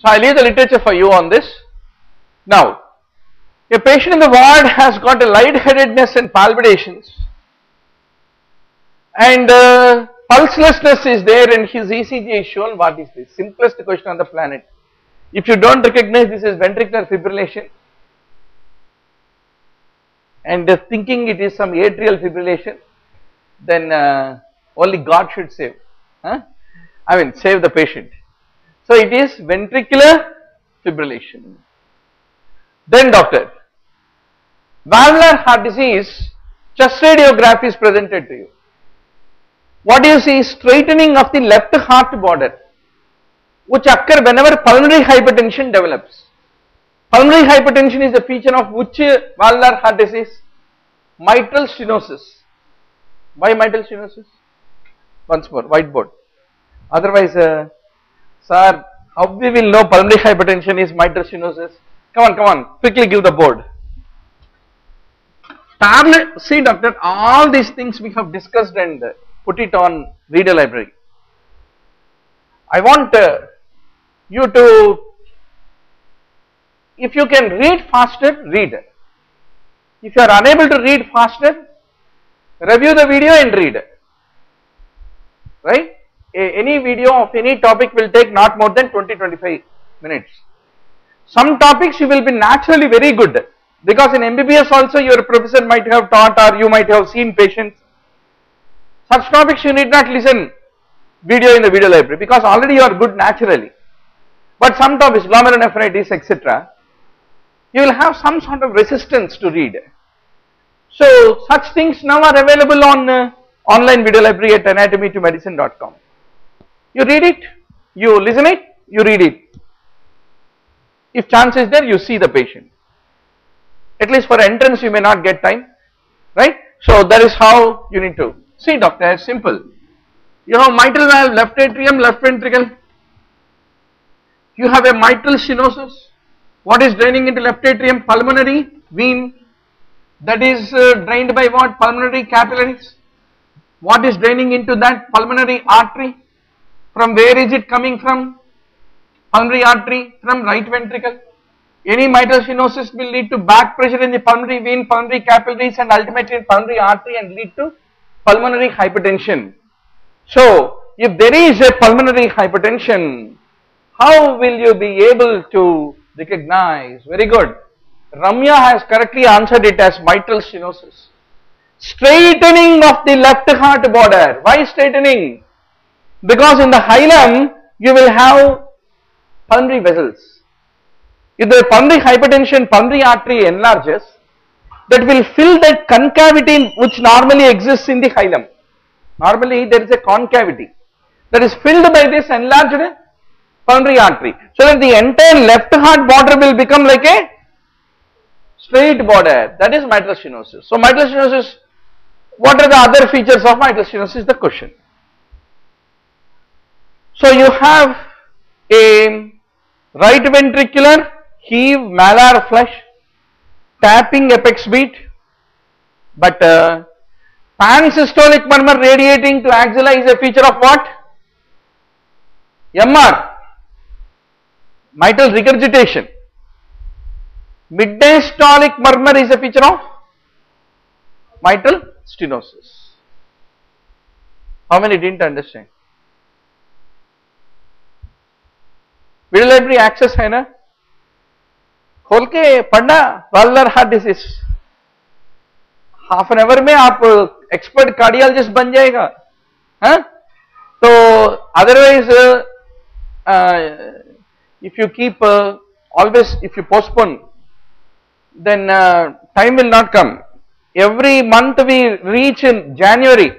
So I leave the literature for you on this. Now, a patient in the ward has got a lightheadedness and palpitations and uh, pulselessness is there and his ECG is shown what is this? Simplest question on the planet. If you don't recognize this is ventricular fibrillation and uh, thinking it is some atrial fibrillation then uh, only God should save. Huh? I mean save the patient. So it is ventricular fibrillation. Then doctor, valvular heart disease chest radiography is presented to you. What you see is straightening of the left heart border which occur whenever pulmonary hypertension develops. Pulmonary hypertension is a feature of which valvular heart disease? Mitral stenosis. Why mitral stenosis? Once more, whiteboard. Otherwise, uh, sir, how we will know pulmonary hypertension is mitral stenosis? Come on, come on, quickly give the board. Tablet, see doctor, all these things we have discussed and put it on reader library. I want uh, you to, if you can read faster, read. If you are unable to read faster, review the video and read. Right? A, any video of any topic will take not more than 20-25 minutes. Some topics you will be naturally very good because in MBBS also your professor might have taught or you might have seen patients. Such topics you need not listen video in the video library because already you are good naturally. But some topics glomerulonephritis etc. you will have some sort of resistance to read. So such things now are available on uh, online video library at anatomy2medicine.com. You read it, you listen it, you read it. If chance is there, you see the patient. At least for entrance, you may not get time, right? So that is how you need to see, doctor. It's simple. You have mitral valve, left atrium, left ventricle. You have a mitral stenosis. What is draining into left atrium? Pulmonary vein. That is uh, drained by what? Pulmonary capillaries. What is draining into that pulmonary artery? From where is it coming from? Pulmonary artery from right ventricle. Any mitral stenosis will lead to back pressure in the pulmonary vein, pulmonary capillaries and ultimately in pulmonary artery and lead to pulmonary hypertension. So, if there is a pulmonary hypertension, how will you be able to recognize? Very good. Ramya has correctly answered it as mitral stenosis. Straightening of the left heart border. Why straightening? Because in the hilum, you will have pulmonary vessels. If the pulmonary hypertension, pulmonary artery enlarges, that will fill that concavity which normally exists in the hilum. Normally there is a concavity that is filled by this enlarged pulmonary artery. So that the entire left heart border will become like a straight border. That is mitral stenosis. So mitral stenosis, what are the other features of mitral stenosis? The question. So you have a right ventricular heave malar flush tapping apex beat but uh, pansystolic murmur radiating to axilla is a feature of what? MR mitral regurgitation mid-diastolic murmur is a feature of mitral stenosis. How many didn't understand? Video library access है ना खोल के पढ़ना वालर heart disease half an hour में आप expert cardiologist बन जाएगा हाँ तो otherwise if you keep always if you postpone then uh, time will not come. Every month we reach in January,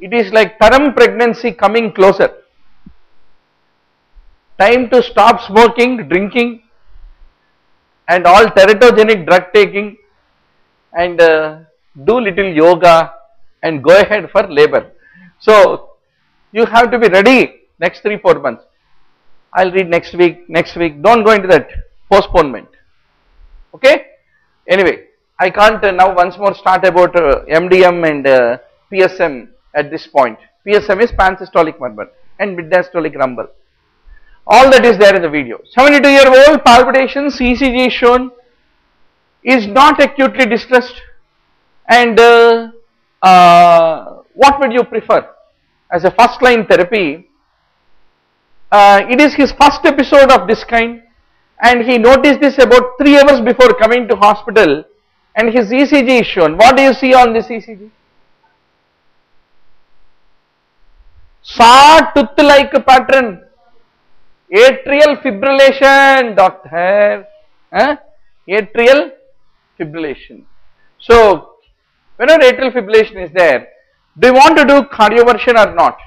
it is like term pregnancy coming closer. Time to stop smoking, drinking, and all teratogenic drug taking, and uh, do little yoga and go ahead for labor. So you have to be ready next three four months. I'll read next week, next week. Don't go into that postponement okay anyway i can't uh, now once more start about uh, mdm and uh, psm at this point psm is pansystolic murmur and mid-diastolic rumble all that is there in the video. 72 year old palpitations, ECG is shown, is not acutely distressed and uh, uh, what would you prefer as a first line therapy? Uh, it is his first episode of this kind and he noticed this about 3 hours before coming to hospital and his ECG is shown. What do you see on this ECG? Saw-tooth like pattern. Atrial fibrillation, doctor. Atrial fibrillation. So, whenever atrial fibrillation is there, do you want to do cardioversion or not?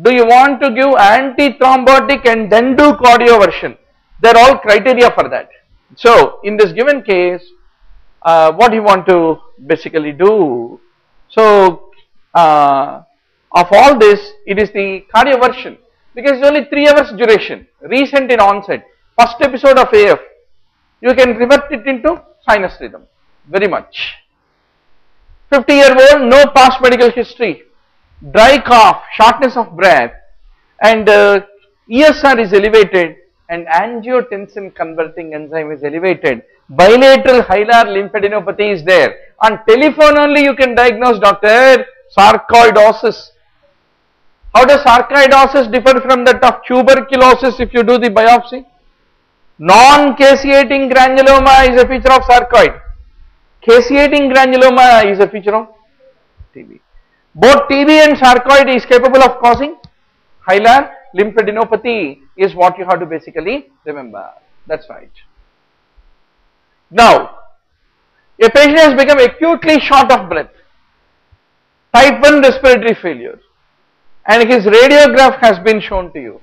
Do you want to give antithrombotic and then do cardioversion? They are all criteria for that. So, in this given case, uh, what you want to basically do? So, uh, of all this, it is the cardioversion because it's only 3 hours duration, recent in onset, first episode of AF. You can revert it into sinus rhythm very much. 50 year old, no past medical history, dry cough, shortness of breath and uh, ESR is elevated and angiotensin converting enzyme is elevated. Bilateral hilar lymphadenopathy is there. On telephone only you can diagnose doctor sarcoidosis. How does sarcoidosis differ from that of tuberculosis if you do the biopsy? Non-caseating granuloma is a feature of sarcoid. Caseating granuloma is a feature of TB. Both TB and sarcoid is capable of causing hilar lymphadenopathy is what you have to basically remember. That's right. Now, a patient has become acutely short of breath, type 1 respiratory failure and his radiograph has been shown to you.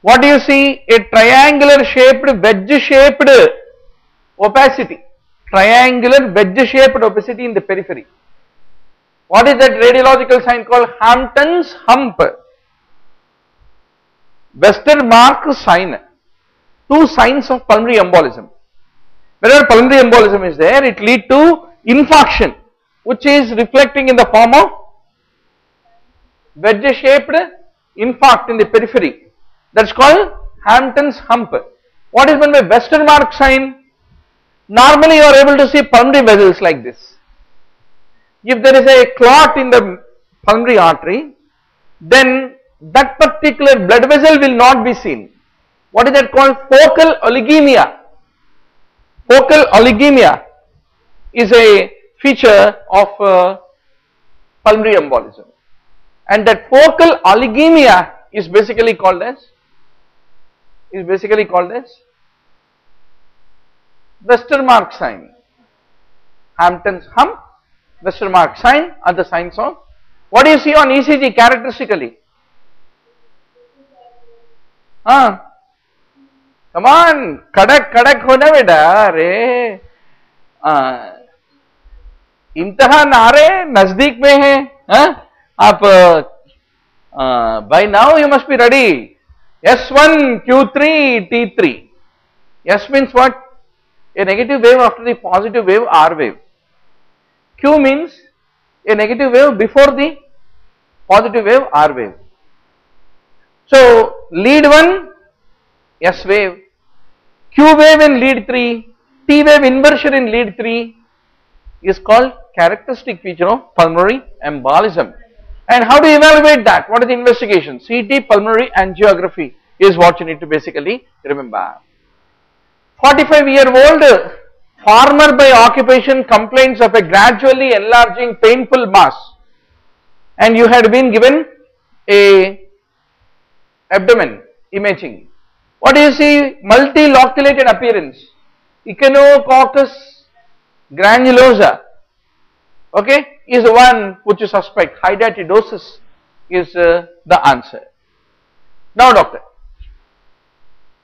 What do you see? A triangular shaped, wedge shaped opacity, triangular wedge shaped opacity in the periphery. What is that radiological sign called? Hampton's hump. Westermark sign. Two signs of pulmonary embolism. Whenever pulmonary embolism is there, it lead to infarction, which is reflecting in the form of wedge shaped infarct in the periphery. That's called Hampton's hump. What is meant by Westermark sign? Normally you are able to see pulmonary vessels like this. If there is a clot in the pulmonary artery, then that particular blood vessel will not be seen. What is that called? Focal oligemia. Focal oligemia is a feature of uh, pulmonary embolism and that focal oligemia is basically called as is basically called as Westermarck sign. Hampton's hump, Westermarck sign are the signs of what do you see on ECG characteristically? हाँ come on कड़क कड़क होना बेटा अरे इंतहा नारे नजदीक में है हाँ आप uh, uh, by now you must be ready. S1 Q3 T3 S means what? A negative wave after the positive wave R wave. Q means a negative wave before the positive wave R wave. So lead 1 S wave. Q wave in lead 3 T wave inversion in lead 3 is called characteristic feature of pulmonary embolism and how do you evaluate that? What is the investigation? CT pulmonary angiography is what you need to basically remember. 45 year old farmer by occupation complains of a gradually enlarging painful mass and you had been given a abdomen imaging. What do you see? Multiloculated appearance. Echinococcus granulosa. Okay is the one which you suspect hydatidosis is uh, the answer. Now doctor,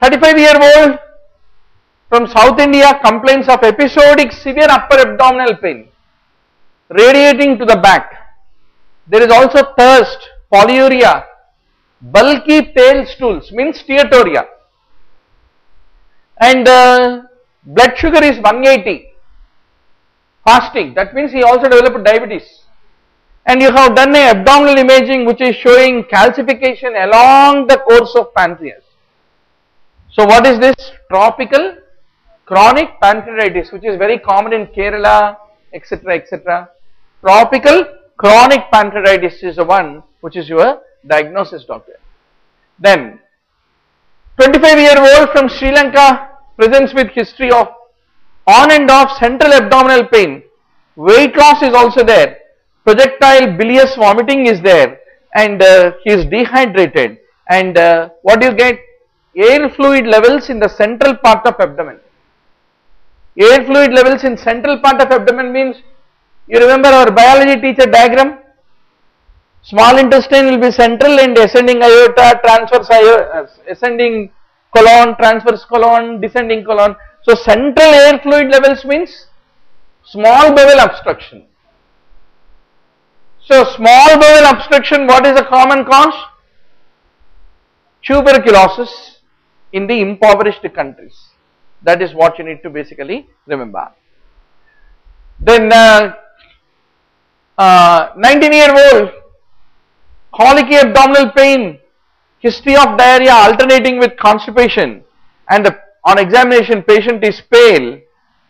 35 year old from South India complains of episodic severe upper abdominal pain radiating to the back. There is also thirst, polyuria, bulky pale stools means steatorrhea and uh, blood sugar is 180 fasting that means he also developed diabetes and you have done a abdominal imaging which is showing calcification along the course of pancreas. So what is this? Tropical chronic pancreatitis which is very common in Kerala etc etc. Tropical chronic pancreatitis is the one which is your diagnosis doctor. Then 25 year old from Sri Lanka presents with history of on and off central abdominal pain. Weight loss is also there. Projectile bilious vomiting is there and uh, he is dehydrated and uh, what do you get? Air fluid levels in the central part of abdomen. Air fluid levels in central part of abdomen means you remember our biology teacher diagram? Small intestine will be central and ascending aorta, transverse aorta, ascending colon, transverse colon, descending colon. So central air fluid levels means small bowel obstruction. So small bowel obstruction, what is the common cause? Tuberculosis in the impoverished countries. That is what you need to basically remember. Then uh, uh, 19 year old colicky abdominal pain, history of diarrhea alternating with constipation and the, on examination patient is pale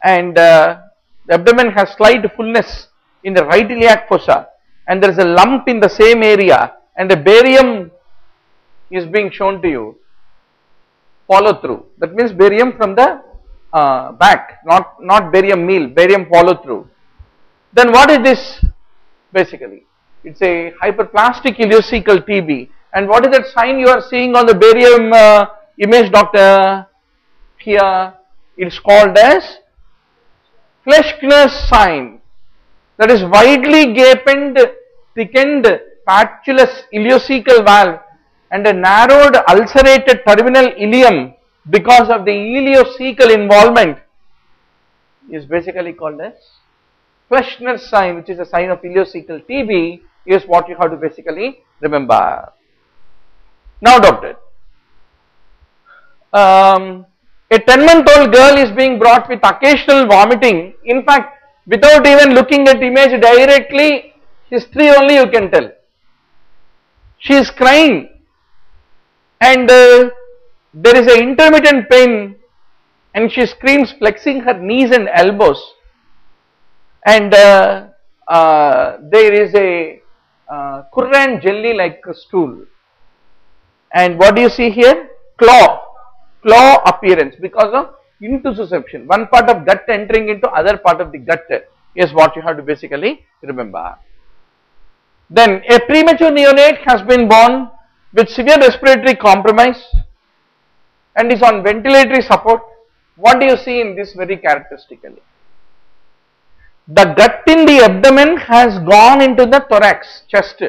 and uh, the abdomen has slight fullness in the right iliac fossa and there is a lump in the same area and the barium is being shown to you. Follow through. That means barium from the uh, back not not barium meal barium follow through. Then what is this basically? It's a hyperplastic ileocecal TB and what is that sign you are seeing on the barium uh, image doctor here it's called as Fleischner's sign that is widely gaped thickened patulous ileocecal valve and a narrowed ulcerated terminal ileum because of the ileocecal involvement is basically called as Fleischner's sign which is a sign of ileocecal TB is what you have to basically remember. Now doctor, um, a 10 month old girl is being brought with occasional vomiting. In fact, without even looking at image directly, history only you can tell. She is crying. And uh, there is a intermittent pain and she screams flexing her knees and elbows. And uh, uh, there is a uh, currant jelly like stool. And what do you see here? Claw claw appearance because of intussusception. One part of gut entering into other part of the gut is what you have to basically remember. Then a premature neonate has been born with severe respiratory compromise and is on ventilatory support. What do you see in this very characteristically? The gut in the abdomen has gone into the thorax, chest.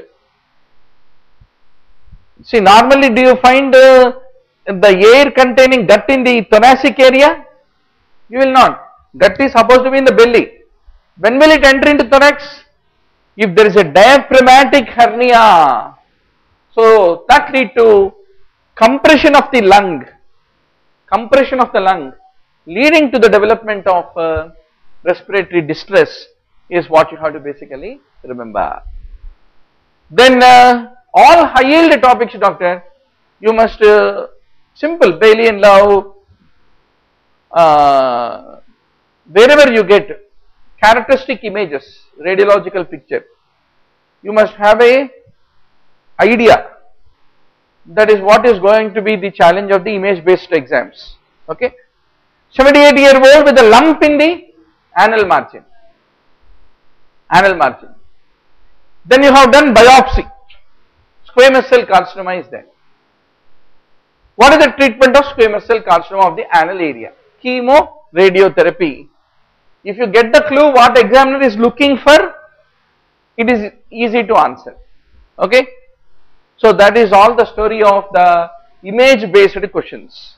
See, normally do you find uh, the air containing gut in the thoracic area? You will not. Gut is supposed to be in the belly. When will it enter into thorax? If there is a diaphragmatic hernia, so that lead to compression of the lung, compression of the lung leading to the development of uh, respiratory distress is what you have to basically remember. Then uh, all high yield topics doctor you must uh, simple. Bailey and Love uh, wherever you get characteristic images radiological picture you must have a idea that is what is going to be the challenge of the image based exams. Okay? 78 year old with a lump in the anal margin, anal margin. Then you have done biopsy, squamous cell carcinoma is there. What is the treatment of squamous cell carcinoma of the anal area? Chemo, radiotherapy. If you get the clue what examiner is looking for, it is easy to answer. Okay. So that is all the story of the image based questions.